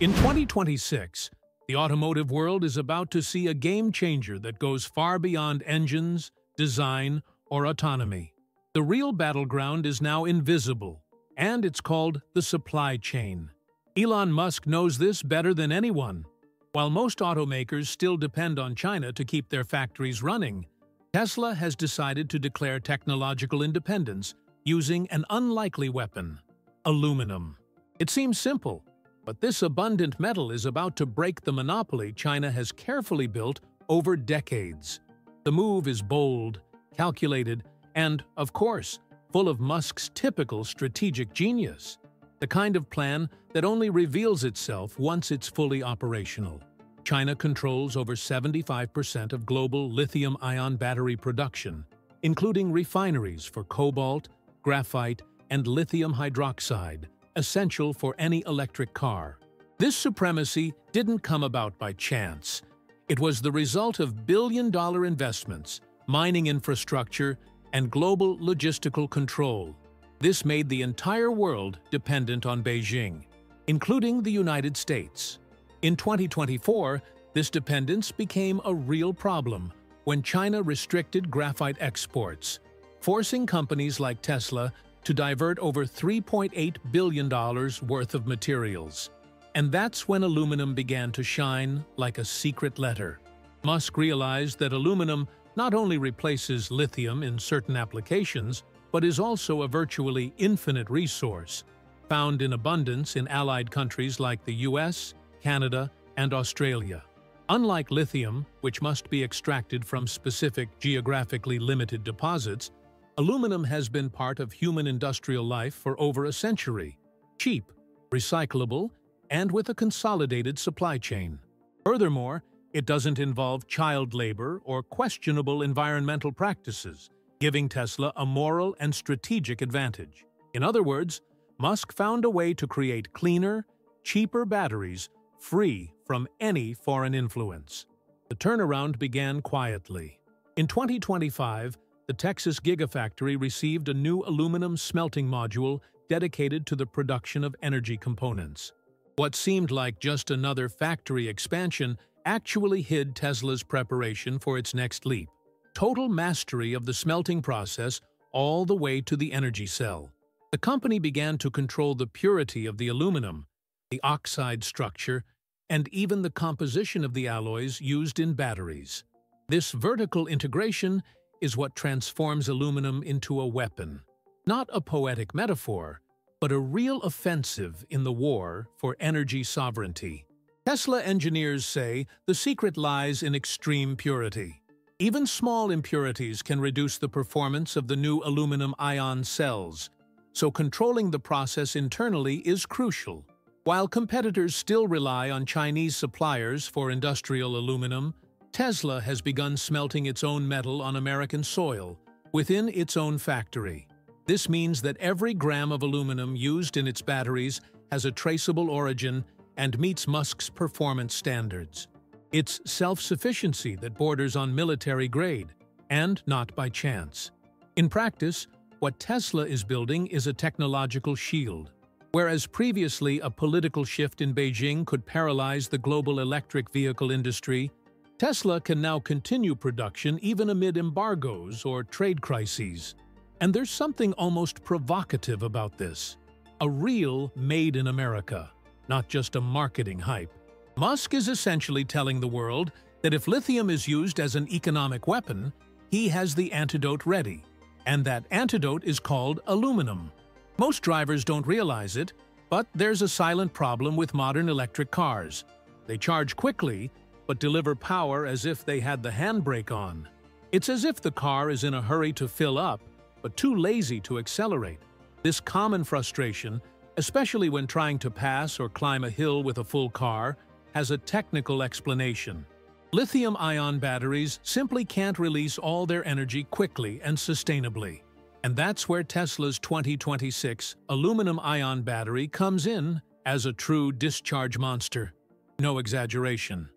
In 2026, the automotive world is about to see a game changer that goes far beyond engines, design, or autonomy. The real battleground is now invisible, and it's called the supply chain. Elon Musk knows this better than anyone. While most automakers still depend on China to keep their factories running, Tesla has decided to declare technological independence using an unlikely weapon aluminum. It seems simple, but this abundant metal is about to break the monopoly China has carefully built over decades. The move is bold, calculated, and, of course, full of Musk's typical strategic genius, the kind of plan that only reveals itself once it's fully operational. China controls over 75% of global lithium-ion battery production, including refineries for cobalt, graphite, and lithium hydroxide, essential for any electric car. This supremacy didn't come about by chance. It was the result of billion-dollar investments, mining infrastructure, and global logistical control. This made the entire world dependent on Beijing, including the United States. In 2024, this dependence became a real problem when China restricted graphite exports, forcing companies like Tesla to divert over $3.8 billion worth of materials. And that's when aluminum began to shine like a secret letter. Musk realized that aluminum not only replaces lithium in certain applications, but is also a virtually infinite resource, found in abundance in allied countries like the US, Canada, and Australia. Unlike lithium, which must be extracted from specific geographically limited deposits, aluminum has been part of human industrial life for over a century, cheap, recyclable, and with a consolidated supply chain. Furthermore, it doesn't involve child labor or questionable environmental practices, giving Tesla a moral and strategic advantage. In other words, Musk found a way to create cleaner, cheaper batteries free from any foreign influence. The turnaround began quietly. In 2025, the Texas Gigafactory received a new aluminum smelting module dedicated to the production of energy components. What seemed like just another factory expansion actually hid Tesla's preparation for its next leap. Total mastery of the smelting process all the way to the energy cell. The company began to control the purity of the aluminum, the oxide structure, and even the composition of the alloys used in batteries. This vertical integration is what transforms aluminum into a weapon. Not a poetic metaphor, but a real offensive in the war for energy sovereignty. Tesla engineers say the secret lies in extreme purity. Even small impurities can reduce the performance of the new aluminum-ion cells, so controlling the process internally is crucial. While competitors still rely on Chinese suppliers for industrial aluminum, Tesla has begun smelting its own metal on American soil, within its own factory. This means that every gram of aluminum used in its batteries has a traceable origin and meets Musk's performance standards. It's self-sufficiency that borders on military grade, and not by chance. In practice, what Tesla is building is a technological shield. Whereas previously a political shift in Beijing could paralyze the global electric vehicle industry, Tesla can now continue production even amid embargoes or trade crises. And there's something almost provocative about this. A real Made in America not just a marketing hype. Musk is essentially telling the world that if lithium is used as an economic weapon, he has the antidote ready, and that antidote is called aluminum. Most drivers don't realize it, but there's a silent problem with modern electric cars. They charge quickly, but deliver power as if they had the handbrake on. It's as if the car is in a hurry to fill up, but too lazy to accelerate. This common frustration especially when trying to pass or climb a hill with a full car, has a technical explanation. Lithium-ion batteries simply can't release all their energy quickly and sustainably. And that's where Tesla's 2026 aluminum-ion battery comes in as a true discharge monster. No exaggeration.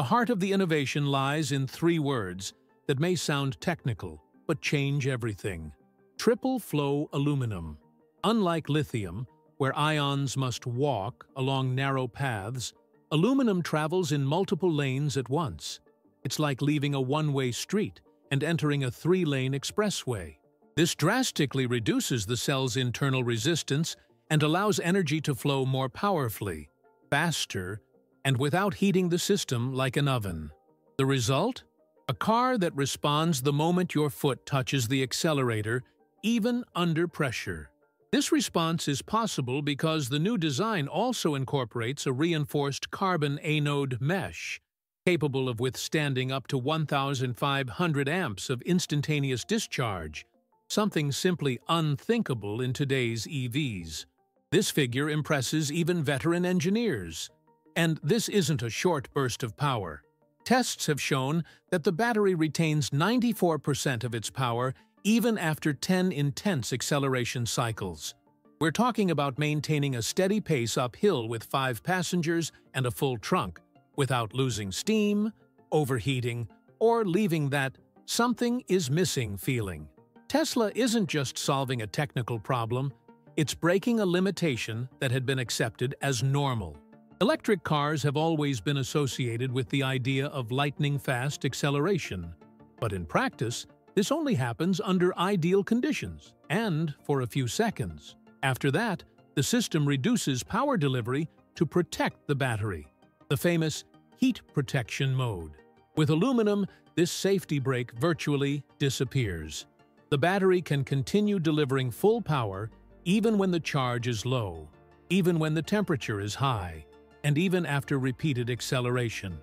The heart of the innovation lies in three words that may sound technical, but change everything. Triple flow aluminum. Unlike lithium, where ions must walk along narrow paths, aluminum travels in multiple lanes at once. It's like leaving a one-way street and entering a three-lane expressway. This drastically reduces the cell's internal resistance and allows energy to flow more powerfully, faster, and without heating the system like an oven. The result? A car that responds the moment your foot touches the accelerator, even under pressure. This response is possible because the new design also incorporates a reinforced carbon anode mesh, capable of withstanding up to 1,500 amps of instantaneous discharge, something simply unthinkable in today's EVs. This figure impresses even veteran engineers. And this isn't a short burst of power. Tests have shown that the battery retains 94% of its power even after 10 intense acceleration cycles. We're talking about maintaining a steady pace uphill with five passengers and a full trunk, without losing steam, overheating, or leaving that something is missing feeling. Tesla isn't just solving a technical problem, it's breaking a limitation that had been accepted as normal. Electric cars have always been associated with the idea of lightning-fast acceleration, but in practice, this only happens under ideal conditions and for a few seconds. After that, the system reduces power delivery to protect the battery, the famous heat protection mode. With aluminum, this safety brake virtually disappears. The battery can continue delivering full power even when the charge is low, even when the temperature is high, and even after repeated acceleration.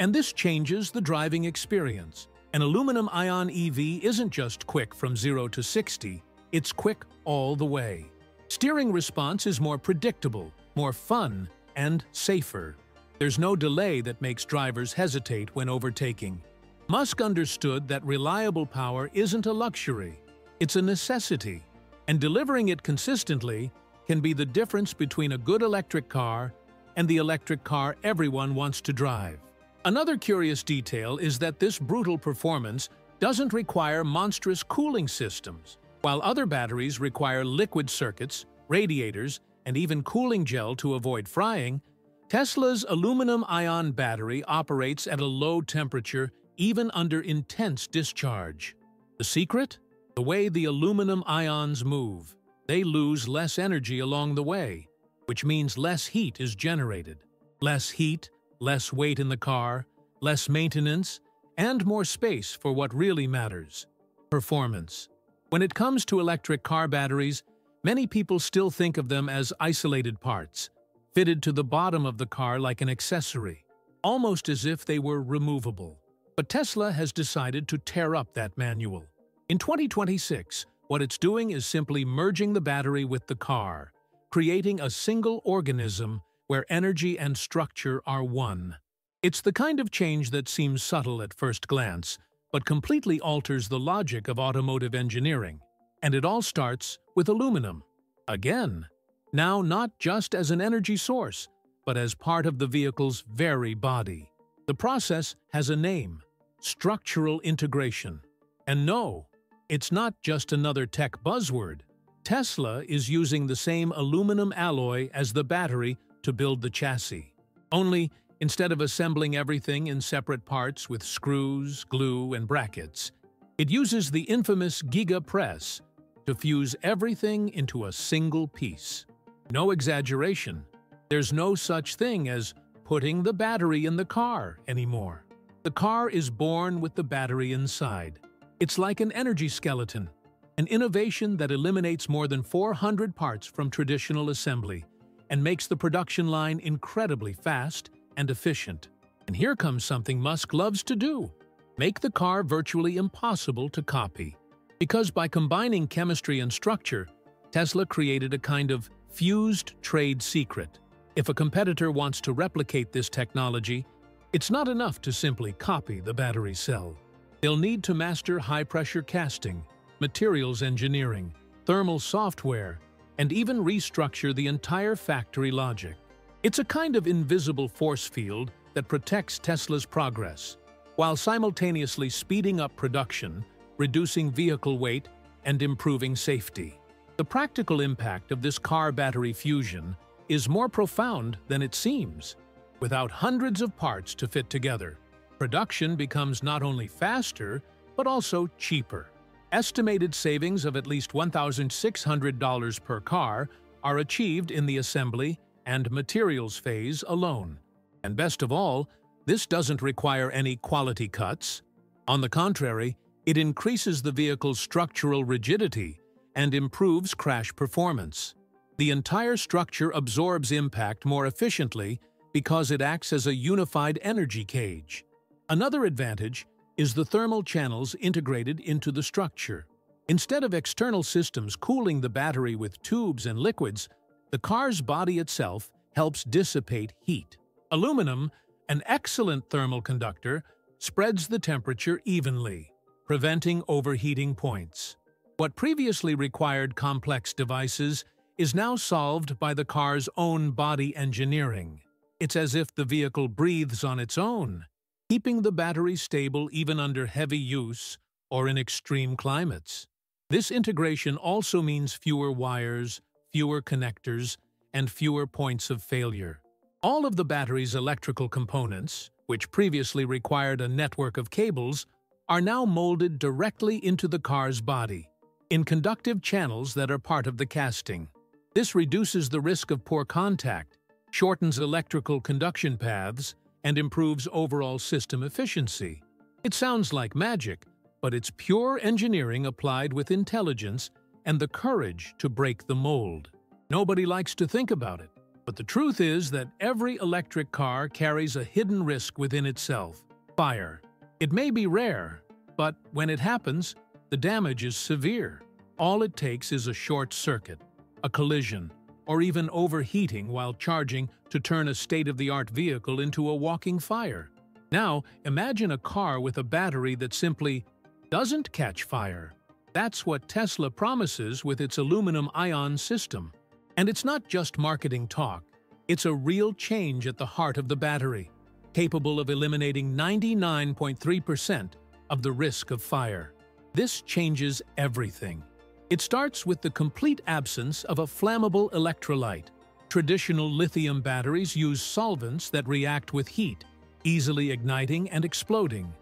And this changes the driving experience. An aluminum-ion EV isn't just quick from 0 to 60, it's quick all the way. Steering response is more predictable, more fun, and safer. There's no delay that makes drivers hesitate when overtaking. Musk understood that reliable power isn't a luxury, it's a necessity, and delivering it consistently can be the difference between a good electric car and the electric car everyone wants to drive. Another curious detail is that this brutal performance doesn't require monstrous cooling systems. While other batteries require liquid circuits, radiators, and even cooling gel to avoid frying, Tesla's aluminum-ion battery operates at a low temperature even under intense discharge. The secret? The way the aluminum ions move. They lose less energy along the way, which means less heat is generated. Less heat, less weight in the car, less maintenance, and more space for what really matters performance. When it comes to electric car batteries, many people still think of them as isolated parts, fitted to the bottom of the car like an accessory, almost as if they were removable. But Tesla has decided to tear up that manual. In 2026, what it's doing is simply merging the battery with the car, creating a single organism where energy and structure are one. It's the kind of change that seems subtle at first glance, but completely alters the logic of automotive engineering. And it all starts with aluminum. Again, now not just as an energy source, but as part of the vehicle's very body. The process has a name, structural integration. And no, it's not just another tech buzzword. Tesla is using the same aluminum alloy as the battery to build the chassis. Only, instead of assembling everything in separate parts with screws, glue, and brackets, it uses the infamous Giga Press to fuse everything into a single piece. No exaggeration, there's no such thing as putting the battery in the car anymore. The car is born with the battery inside. It's like an energy skeleton, an innovation that eliminates more than 400 parts from traditional assembly and makes the production line incredibly fast and efficient. And here comes something Musk loves to do, make the car virtually impossible to copy. Because by combining chemistry and structure, Tesla created a kind of fused trade secret. If a competitor wants to replicate this technology, it's not enough to simply copy the battery cell. They'll need to master high-pressure casting, materials engineering, thermal software, and even restructure the entire factory logic. It's a kind of invisible force field that protects Tesla's progress, while simultaneously speeding up production, reducing vehicle weight, and improving safety. The practical impact of this car battery fusion is more profound than it seems. Without hundreds of parts to fit together, production becomes not only faster, but also cheaper. Estimated savings of at least $1,600 per car are achieved in the assembly and materials phase alone. And best of all, this doesn't require any quality cuts. On the contrary, it increases the vehicle's structural rigidity and improves crash performance. The entire structure absorbs impact more efficiently because it acts as a unified energy cage. Another advantage is the thermal channels integrated into the structure. Instead of external systems cooling the battery with tubes and liquids, the car's body itself helps dissipate heat. Aluminum, an excellent thermal conductor, spreads the temperature evenly, preventing overheating points. What previously required complex devices is now solved by the car's own body engineering. It's as if the vehicle breathes on its own, keeping the battery stable even under heavy use or in extreme climates. This integration also means fewer wires, fewer connectors, and fewer points of failure. All of the battery's electrical components, which previously required a network of cables, are now molded directly into the car's body, in conductive channels that are part of the casting. This reduces the risk of poor contact, shortens electrical conduction paths, and improves overall system efficiency. It sounds like magic, but it's pure engineering applied with intelligence and the courage to break the mold. Nobody likes to think about it, but the truth is that every electric car carries a hidden risk within itself – fire. It may be rare, but when it happens, the damage is severe. All it takes is a short circuit, a collision, or even overheating while charging to turn a state-of-the-art vehicle into a walking fire. Now, imagine a car with a battery that simply doesn't catch fire. That's what Tesla promises with its aluminum ion system. And it's not just marketing talk. It's a real change at the heart of the battery, capable of eliminating 99.3% of the risk of fire. This changes everything. It starts with the complete absence of a flammable electrolyte. Traditional lithium batteries use solvents that react with heat, easily igniting and exploding.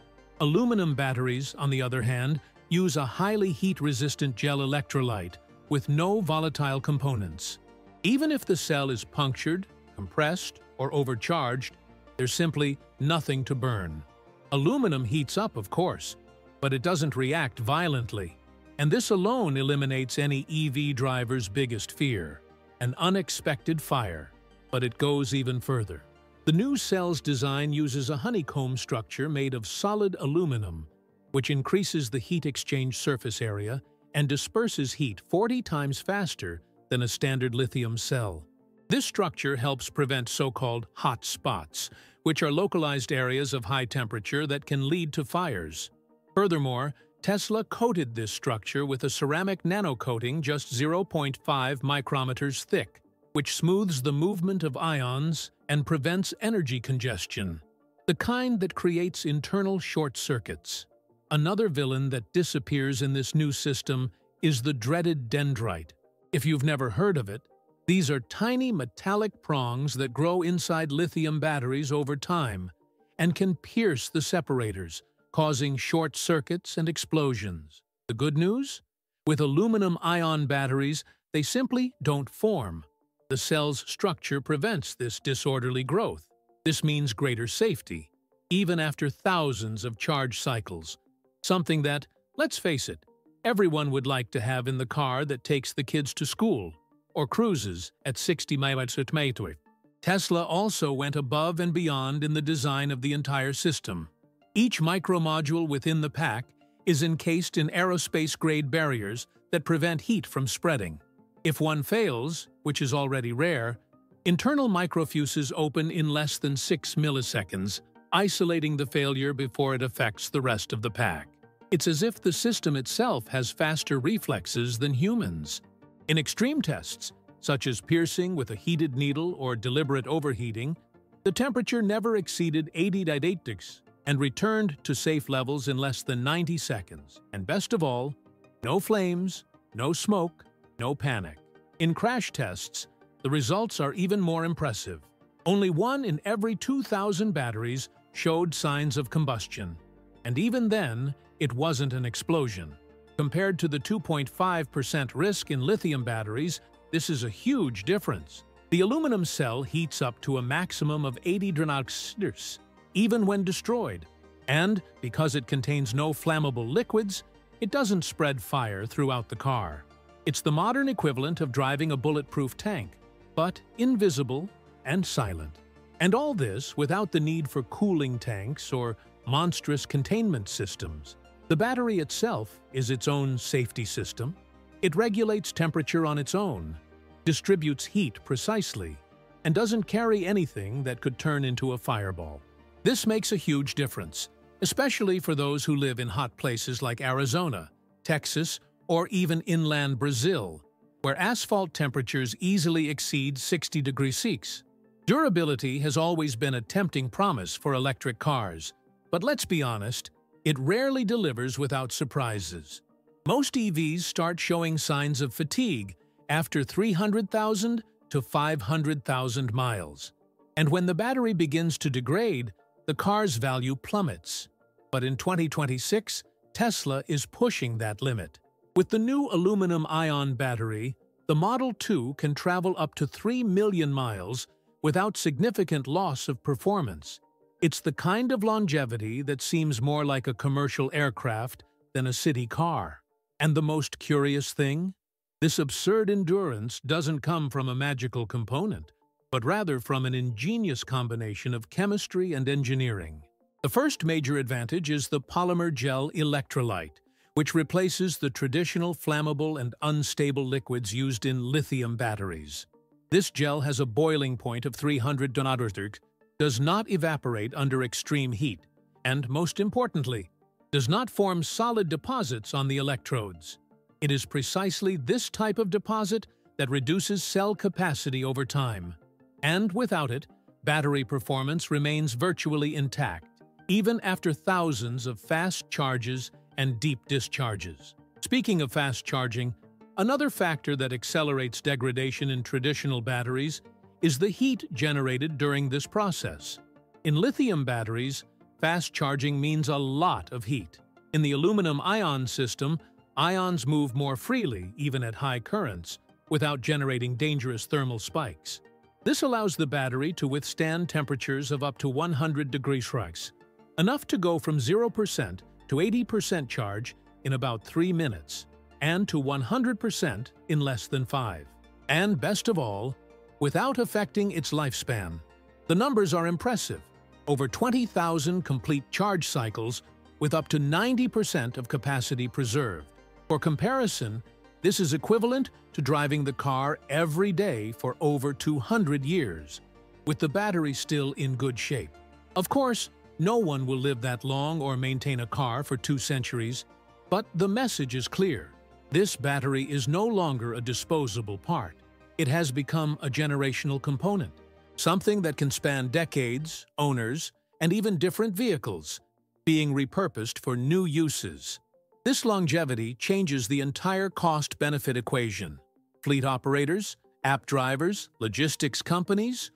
Aluminum batteries, on the other hand, use a highly heat-resistant gel electrolyte with no volatile components. Even if the cell is punctured, compressed, or overcharged, there's simply nothing to burn. Aluminum heats up, of course, but it doesn't react violently. And this alone eliminates any EV driver's biggest fear, an unexpected fire. But it goes even further. The new cell's design uses a honeycomb structure made of solid aluminum, which increases the heat exchange surface area and disperses heat 40 times faster than a standard lithium cell. This structure helps prevent so-called hot spots, which are localized areas of high temperature that can lead to fires. Furthermore, Tesla coated this structure with a ceramic nanocoating just 0.5 micrometers thick, which smooths the movement of ions and prevents energy congestion, the kind that creates internal short circuits. Another villain that disappears in this new system is the dreaded dendrite. If you've never heard of it, these are tiny metallic prongs that grow inside lithium batteries over time and can pierce the separators, causing short circuits and explosions. The good news? With aluminum-ion batteries, they simply don't form. The cell's structure prevents this disorderly growth. This means greater safety, even after thousands of charge cycles. Something that, let's face it, everyone would like to have in the car that takes the kids to school or cruises at 60 miles per hour. Tesla also went above and beyond in the design of the entire system. Each micromodule within the pack is encased in aerospace-grade barriers that prevent heat from spreading. If one fails, which is already rare, internal microfuses open in less than 6 milliseconds, isolating the failure before it affects the rest of the pack. It's as if the system itself has faster reflexes than humans. In extreme tests, such as piercing with a heated needle or deliberate overheating, the temperature never exceeded 80 didactics and returned to safe levels in less than 90 seconds. And best of all, no flames, no smoke, no panic. In crash tests, the results are even more impressive. Only one in every 2,000 batteries showed signs of combustion. And even then, it wasn't an explosion. Compared to the 2.5% risk in lithium batteries, this is a huge difference. The aluminum cell heats up to a maximum of 80 Drenaux even when destroyed. And because it contains no flammable liquids, it doesn't spread fire throughout the car. It's the modern equivalent of driving a bulletproof tank, but invisible and silent. And all this without the need for cooling tanks or monstrous containment systems. The battery itself is its own safety system. It regulates temperature on its own, distributes heat precisely, and doesn't carry anything that could turn into a fireball. This makes a huge difference, especially for those who live in hot places like Arizona, Texas, or even inland Brazil, where asphalt temperatures easily exceed 60 degrees Celsius. Durability has always been a tempting promise for electric cars, but let's be honest, it rarely delivers without surprises. Most EVs start showing signs of fatigue after 300,000 to 500,000 miles. And when the battery begins to degrade, the car's value plummets. But in 2026, Tesla is pushing that limit. With the new aluminum-ion battery, the Model 2 can travel up to 3 million miles without significant loss of performance. It's the kind of longevity that seems more like a commercial aircraft than a city car. And the most curious thing? This absurd endurance doesn't come from a magical component but rather from an ingenious combination of chemistry and engineering. The first major advantage is the polymer gel electrolyte, which replaces the traditional flammable and unstable liquids used in lithium batteries. This gel has a boiling point of 300 Donauwörth, does not evaporate under extreme heat, and most importantly, does not form solid deposits on the electrodes. It is precisely this type of deposit that reduces cell capacity over time. And without it, battery performance remains virtually intact, even after thousands of fast charges and deep discharges. Speaking of fast charging, another factor that accelerates degradation in traditional batteries is the heat generated during this process. In lithium batteries, fast charging means a lot of heat. In the aluminum-ion system, ions move more freely, even at high currents, without generating dangerous thermal spikes. This allows the battery to withstand temperatures of up to 100 degrees Celsius, enough to go from 0% to 80% charge in about 3 minutes, and to 100% in less than 5. And best of all, without affecting its lifespan. The numbers are impressive. Over 20,000 complete charge cycles with up to 90% of capacity preserved. For comparison, this is equivalent to driving the car every day for over 200 years, with the battery still in good shape. Of course, no one will live that long or maintain a car for two centuries, but the message is clear. This battery is no longer a disposable part. It has become a generational component, something that can span decades, owners, and even different vehicles, being repurposed for new uses. This longevity changes the entire cost-benefit equation. Fleet operators, app drivers, logistics companies,